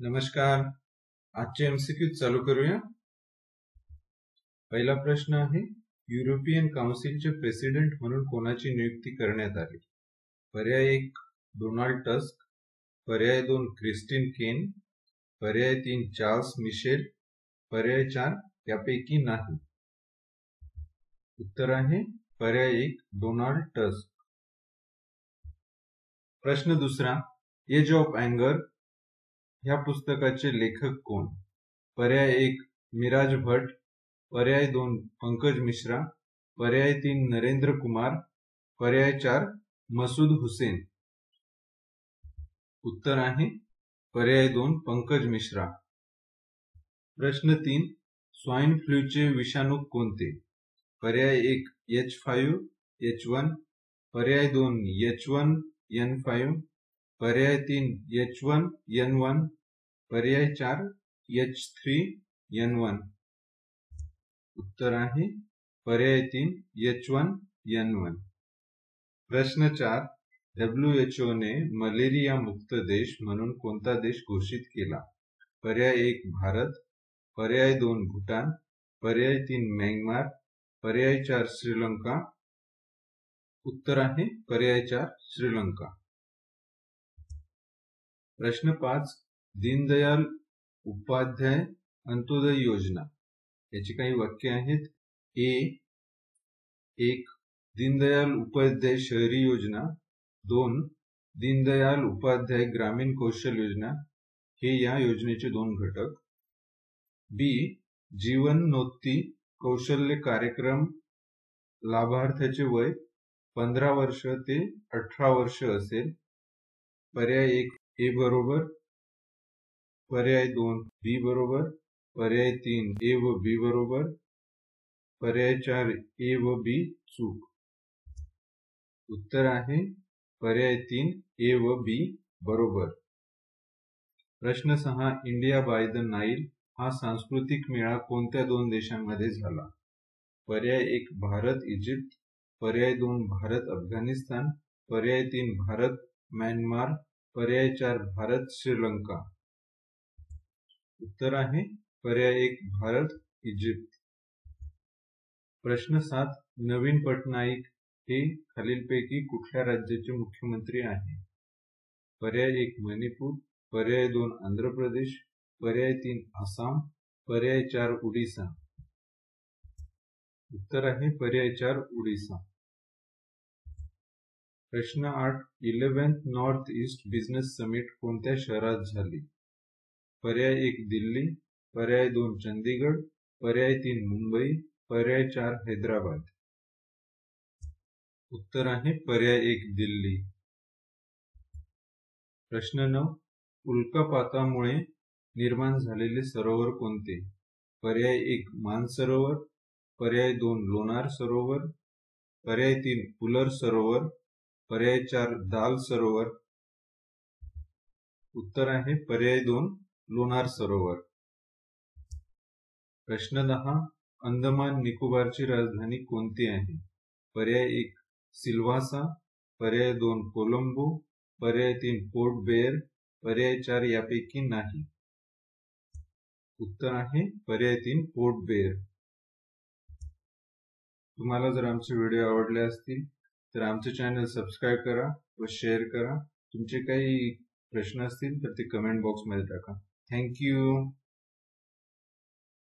नमस्कार. आजचे एमसीक्यू चालू करूया. पहिला प्रश्न आहे युरोपियन काउन्सिलचे प्रेसिडेंट म्हणून कोणाची नियुक्ती करण्यात आली? पर्याय एक डोनाल्ड टस्क. पर्याय दोन क्रिस्टिन केन. पर्याय तीन चार्ल्स मिशेल. पर्याय चार यापैकी नाही. उत्तर आहे पर्याय एक डोनाल्ड टस्क. प्रश्न दुसरा एज ऑफ अँगर ह्या पुस्तकाचे लेखक कोण? पर्याय एक मिराज भट. पर्याय दोन पंकज मिश्रा. पर्याय तीन नरेंद्र कुमार. पर्याय चार मसूद हुसेन. उत्तर आहे पर्याय दोन पंकज मिश्रा. प्रश्न तीन स्वाईन फ्लूचे विषाणू कोणते? पर्याय एक एच फाईव्ह एच वन. पर्याय दोन एच वन एन फाईव्ह. पर्याय तीन एच वन एन वन पर्याय चार एच थ्री एन वन. उत्तर आहे पर्याय तीन एच वन एन वन. प्रश्न चार डब्ल्यू एच ओ ने मलेरिया मुक्त देश म्हणून कोणता देश घोषित केला? पर्याय एक भारत. पर्याय दोन भूटान. पर्याय तीन म्यानमार. पर्याय चार श्रीलंका. उत्तर आहे पर्याय चार श्रीलंका. प्रश्न पाच दीनदयाल उपाध्याय अंत्योदय योजना. याची काही वाक्य आहेत. ए एक दीनदयाल उपाध्याय शहरी योजना. दोन दीनदयाल उपाध्याय ग्रामीण कौशल योजना. हे या योजनेचे दोन घटक. बी जीवनोत्ती कौशल्य कार्यक्रम लाभार्थ्याचे वय पंधरा वर्ष ते अठरा वर्ष असेल. पर्याय एक ए बरोबर पर्याय दोन. बी बरोबर पर्याय तीन. ए व बी बरोबर पर्याय चार. ए व बी चूक. उत्तर आहे पर्याय तीन. ए व बी बरोबर. प्रश्न सहा इंडिया बाय द नाईल हा सांस्कृतिक मेळा कोणत्या दोन देशांमध्ये झाला? पर्याय एक भारत इजिप्त. पर्याय दोन भारत अफगाणिस्तान. पर्याय तीन भारत म्यानमार. पर्याय चार, भारत, श्रीलंका। उत्तर आहे, पर्याय एक, भारत, इजिप्त। प्रश्न सात, नवीन पटनाईक हे खालीलपैकी कुठल्या राज्याचे मुख्यमंत्री आहे? पर्याय एक, मणिपूर, पर्याय दोन, आंध्र प्रदेश, पर्याय तीन, आसाम, पर्याय चार उडीसा उत्तर आहे, पर्याय चार उडीसा प्रश्न आठ eleventh north east business summit कोणत्या शहरात झाली? पर्याय एक दिल्ली पर्याय दोन चंदीगड पर्याय तीन मुंबई पर्याय चार हैदराबाद. उत्तर आहे पर्याय एक दिल्ली. प्रश्न नऊ उल्कापातामुळे निर्माण झालेले सरोवर कोणते? पर्याय एक मानसरोवर पर्याय दोन लोणार सरोवर पर्याय तीन पुलर सरोवर पर्याय चार दाल सरोवर. उत्तर आहे पर्याय दोन लोणार सरोवर. प्रश्न दहा अंदमान निकोबारची राजधानी कोणती आहे? पर्याय एक सिल्वासा. पर्याय दोन कोलंबो. पर्याय तीन पोर्ट बेअर. पर्याय चार यापैकी नाही. उत्तर आहे पर्याय तीन पोर्ट बेअर. तुम्हाला जर आमचे व्हिडिओ आवडले असतील तर आमचे चॅनल सबस्क्राईब करा व शेअर करा तुमचे काही प्रश्न असतील तर ते कमेंट बॉक्समध्ये टाका थँक्यू.